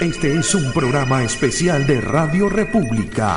Este es un programa especial de Radio República.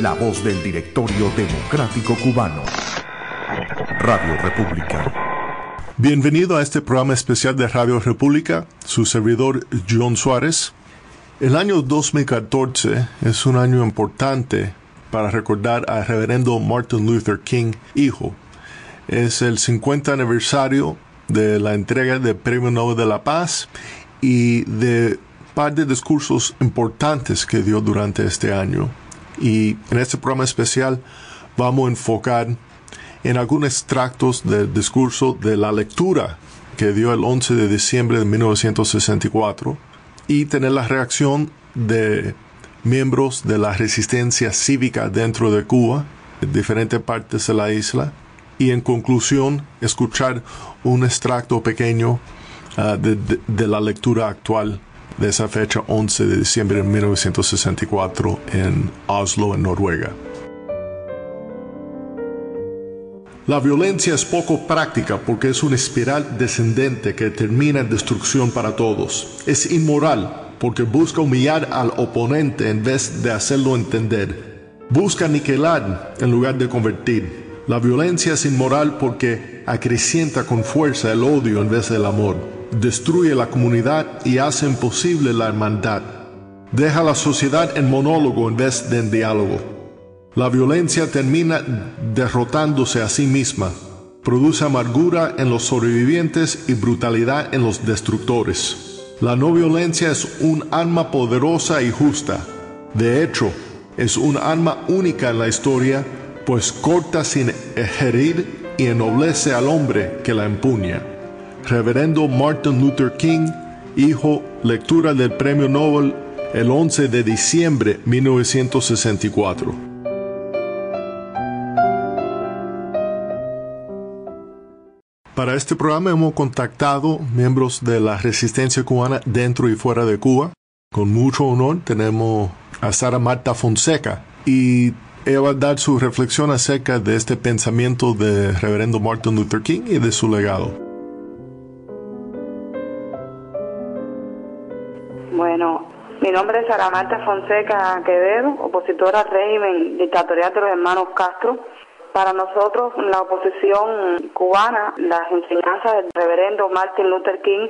La voz del directorio democrático cubano. Radio República. Bienvenido a este programa especial de Radio República, su servidor John Suárez. El año 2014 es un año importante para recordar al reverendo Martin Luther King, hijo. Es el 50 aniversario de la entrega del Premio Nobel de la Paz y de par de discursos importantes que dio durante este año. Y en este programa especial vamos a enfocar en algunos extractos del discurso de la lectura que dio el 11 de diciembre de 1964 y tener la reacción de miembros de la resistencia cívica dentro de Cuba, en diferentes partes de la isla, y en conclusión escuchar un extracto pequeño de, de, la lectura actual de esa fecha 11 de diciembre de 1964 en Oslo, en Noruega. La violencia es poco práctica porque es una espiral descendente que termina en destrucción para todos. Es inmoral porque busca humillar al oponente en vez de hacerlo entender. Busca aniquilar en lugar de convertir. La violencia es inmoral porque acrecienta con fuerza el odio en vez del amor. Destruye la comunidad y hace imposible la hermandad. Deja la sociedad en monólogo en vez de en diálogo. La violencia termina derrotándose a sí misma, produce amargura en los sobrevivientes y brutalidad en los destructores. La no violencia es un arma poderosa y justa. De hecho, es un arma única en la historia, pues corta sin herir y ennoblece al hombre que la empuña. Reverendo Martin Luther King, hijo, lectura del Premio Nobel el 11 de diciembre 1964. Para este programa hemos contactado miembros de la resistencia cubana dentro y fuera de Cuba. Con mucho honor tenemos a Sara Marta Fonseca y ella va a dar su reflexión acerca de este pensamiento de reverendo Martin Luther King y de su legado. Bueno, mi nombre es Sara Marta Fonseca Quevedo, opositora al régimen dictatorial de los hermanos Castro. Para nosotros, la oposición cubana, las enseñanzas del reverendo Martin Luther King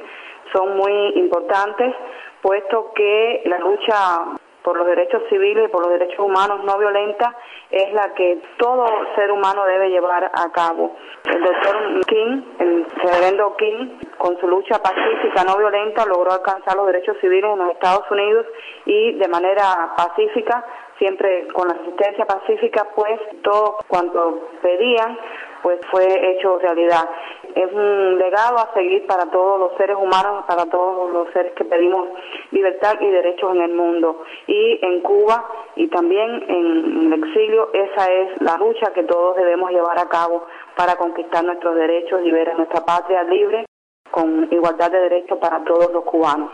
son muy importantes, puesto que la lucha por los derechos civiles y por los derechos humanos no violentas es la que todo ser humano debe llevar a cabo. El doctor King, el reverendo King, con su lucha pacífica no violenta logró alcanzar los derechos civiles en los Estados Unidos y de manera pacífica siempre con la asistencia pacífica, pues todo cuanto pedían, pues fue hecho realidad. Es un legado a seguir para todos los seres humanos, para todos los seres que pedimos libertad y derechos en el mundo. Y en Cuba y también en el exilio, esa es la lucha que todos debemos llevar a cabo para conquistar nuestros derechos y ver a nuestra patria libre con igualdad de derechos para todos los cubanos.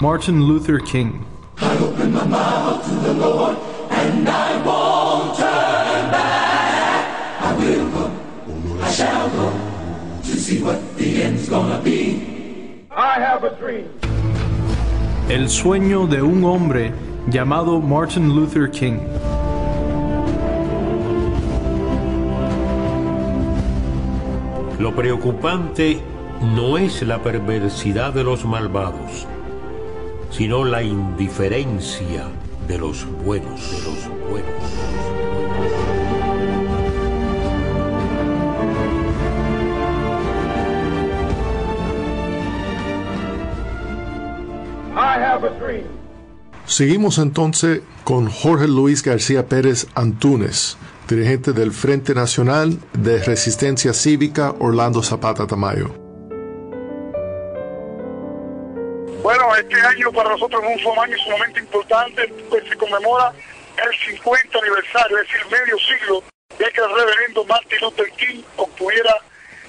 Martin Luther King I open my mouth to the Lord and I won't shall go to see what the end's gonna be. I have a dream. El sueño de un hombre llamado Martin Luther King. Lo preocupante no es la perversidad de los malvados sino la indiferencia de los buenos, de los buenos. Seguimos entonces con Jorge Luis García Pérez Antúnez, dirigente del Frente Nacional de Resistencia Cívica Orlando Zapata Tamayo. Bueno, este año para nosotros es un año sumamente importante, pues se conmemora el 50 aniversario, es decir, medio siglo de que el reverendo Martin Luther King obtuviera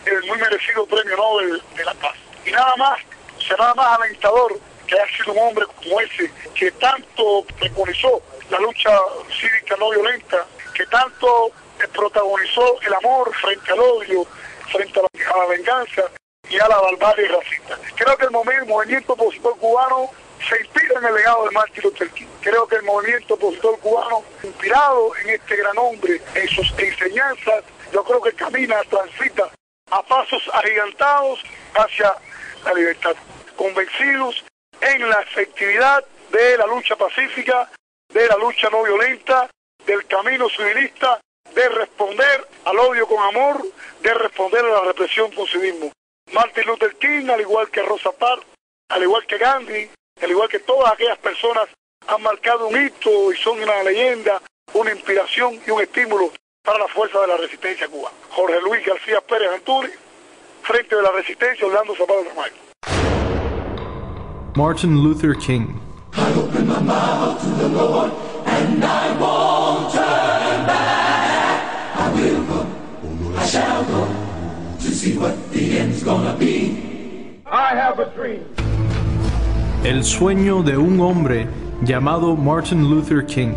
el muy merecido premio Nobel de la Paz. Y nada más, será nada más alentador haya sido un hombre como ese, que tanto preconizó la lucha cívica no violenta, que tanto protagonizó el amor frente al odio, frente a la, venganza, y a la barbarie racista. Creo que el movimiento opositor cubano se inspira en el legado de Martin Luther. Creo que el movimiento opositor cubano, inspirado en este gran hombre, en sus enseñanzas, yo creo que camina, transita a pasos agigantados hacia la libertad, convencidos en la efectividad de la lucha pacífica, de la lucha no violenta, del camino civilista, de responder al odio con amor, de responder a la represión con civismo. Martin Luther King, al igual que Rosa Parks, al igual que Gandhi, al igual que todas aquellas personas, han marcado un hito y son una leyenda, una inspiración y un estímulo para la fuerza de la resistencia cubana. Jorge Luis García Pérez Anturi, Frente de la Resistencia, Orlando Zapata Ramallo. Martin Luther King. I open my mouth to the Lord and I won't turn back. I will go, I shall go to see what the end's gonna be. I have a dream. El sueño de un hombre llamado Martin Luther King.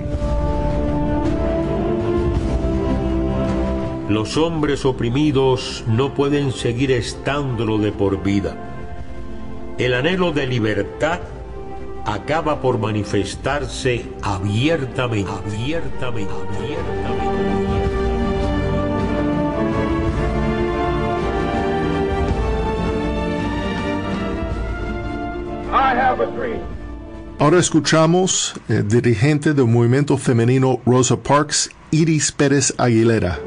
Los hombres oprimidos no pueden seguir estándolo de por vida. El anhelo de libertad acaba por manifestarse abiertamente, abiertamente, abiertamente. I have a dream. Ahora escuchamos eh, dirigente del movimiento femenino Rosa Parks, Iris Pérez Aguilera.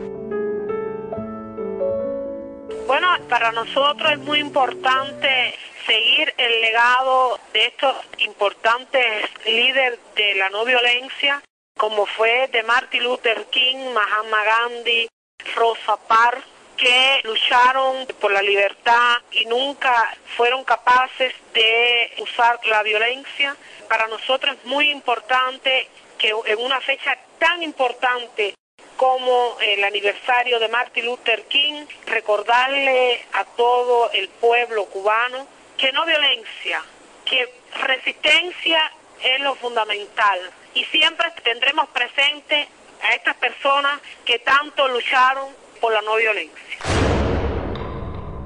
Bueno, para nosotros es muy importante seguir el legado de estos importantes líderes de la no violencia, como fue de Martin Luther King, Mahatma Gandhi, Rosa Parks, que lucharon por la libertad y nunca fueron capaces de usar la violencia. Para nosotros es muy importante que en una fecha tan importante como el aniversario de Martin Luther King, recordarle a todo el pueblo cubano que no violencia, que resistencia es lo fundamental. Y siempre tendremos presente a estas personas que tanto lucharon por la no violencia.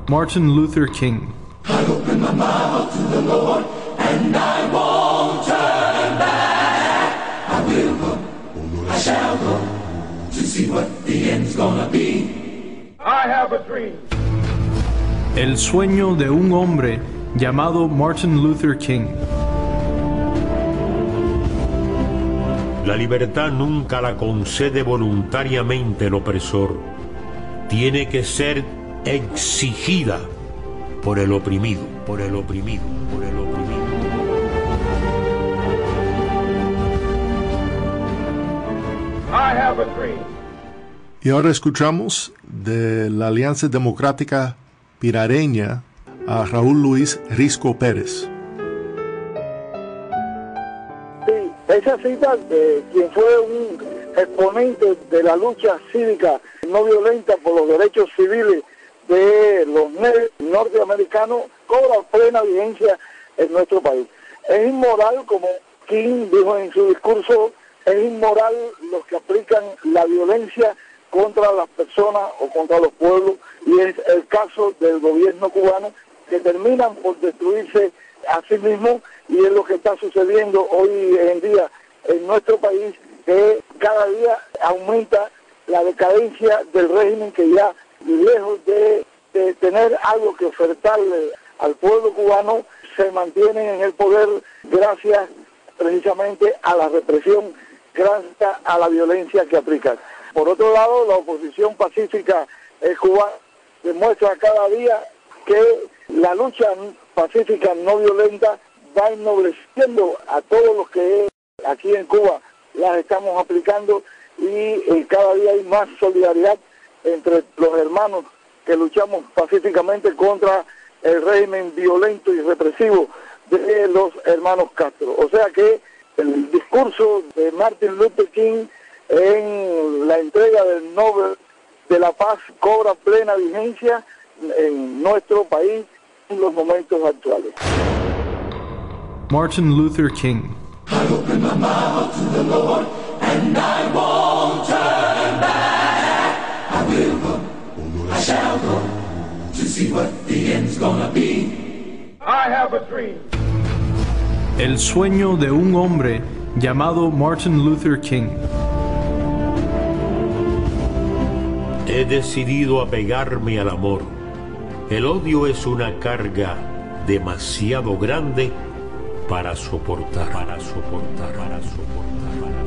Martin Luther King. I open my mouth to the Lord and I won't turn back. I will go, I shall go to see what the end's gonna be. I have a dream. El sueño de un hombre llamado Martin Luther King. La libertad nunca la concede voluntariamente el opresor. Tiene que ser exigida por el oprimido, por el oprimido, por el oprimido. I have a dream. Y ahora escuchamos de la Alianza Democrática Pirareña a Raúl Luis Risco Pérez. Sí, esa cita de quien fue un exponente de la lucha cívica no violenta por los derechos civiles de los norteamericanos cobra plena vigencia en nuestro país. Es inmoral, como King dijo en su discurso, es inmoral los que aplican la violencia contra las personas o contra los pueblos y es el caso del gobierno cubano que terminan por destruirse a sí mismos y es lo que está sucediendo hoy en día en nuestro país que cada día aumenta la decadencia del régimen que ya lejos de, de tener algo que ofertarle al pueblo cubano se mantienen en el poder gracias precisamente a la represión, gracias a la violencia que aplican. Por otro lado, la oposición pacífica eh, cubana demuestra cada día que la lucha pacífica no violenta va ennobleciendo a todos los que aquí en Cuba las estamos aplicando y eh, cada día hay más solidaridad entre los hermanos que luchamos pacíficamente contra el régimen violento y represivo de los hermanos Castro. O sea que el discurso de Martin Luther King en la entrega del Nobel de la Paz cobra plena vigencia en nuestro país los momentos actuales. Martin Luther King. I open my mouth to the Lord and I won't turn back. I will go, I shall go to see what the end's gonna be. I have a dream. El sueño de un hombre llamado Martin Luther King. He decidido apegarme al amor. El odio es una carga demasiado grande para soportar, para soportar, para soportar, para.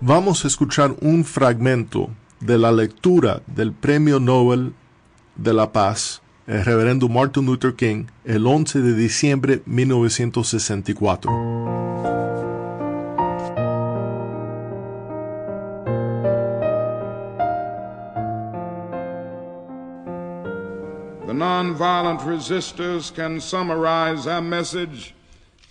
Vamos a escuchar un fragmento de la lectura del Premio Nobel de la Paz, el reverendo Martin Luther King, el 11 de diciembre de 1964. The nonviolent resistors can summarize our message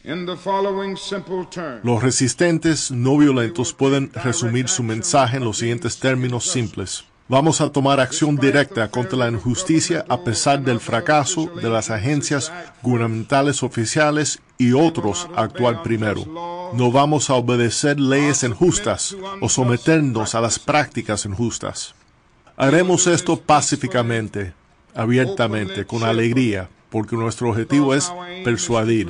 in the following simple terms. Los resistentes no violentos pueden resumir su mensaje en los siguientes términos simples. Vamos a tomar acción directa contra la injusticia a pesar del fracaso de las agencias gubernamentales oficiales y otros a actuar primero. No vamos a obedecer leyes injustas o someternos a las prácticas injustas. Haremos esto pacíficamente, abiertamente, con alegría, porque nuestro objetivo es persuadir.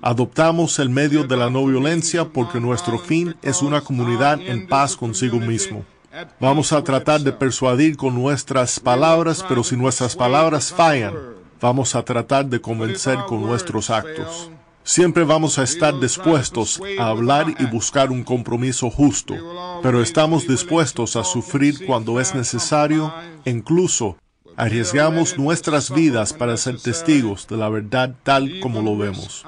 Adoptamos el medio de la no violencia porque nuestro fin es una comunidad en paz consigo mismo. Vamos a tratar de persuadir con nuestras palabras, pero si nuestras palabras fallan, vamos a tratar de convencer con nuestros actos. Siempre vamos a estar dispuestos a hablar y buscar un compromiso justo, pero estamos dispuestos a sufrir cuando es necesario, incluso arriesgamos nuestras vidas para ser testigos de la verdad tal como lo vemos.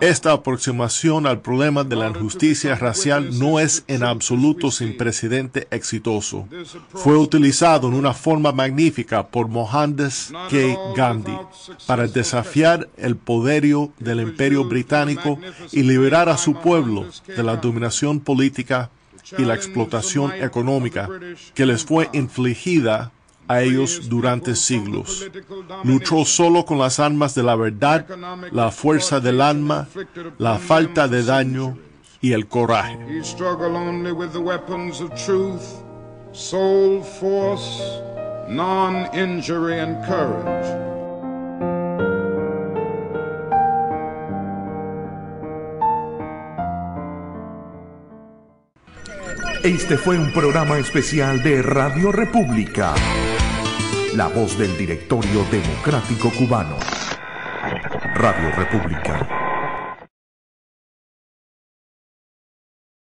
Esta aproximación al problema de la injusticia racial no es en absoluto sin precedente exitoso. Fue utilizado en una forma magnífica por Mohandas K. Gandhi para desafiar el poderío del imperio británico y liberar a su pueblo de la dominación política y la explotación económica que les fue infligida a ellos durante siglos. Luchó solo con las armas de la verdad, la fuerza del alma, la falta de daño y el coraje. He struggled only with the weapons of truth, soul force, non-injury and courage. Este fue un programa especial de Radio República. La voz del directorio democrático cubano. Radio República.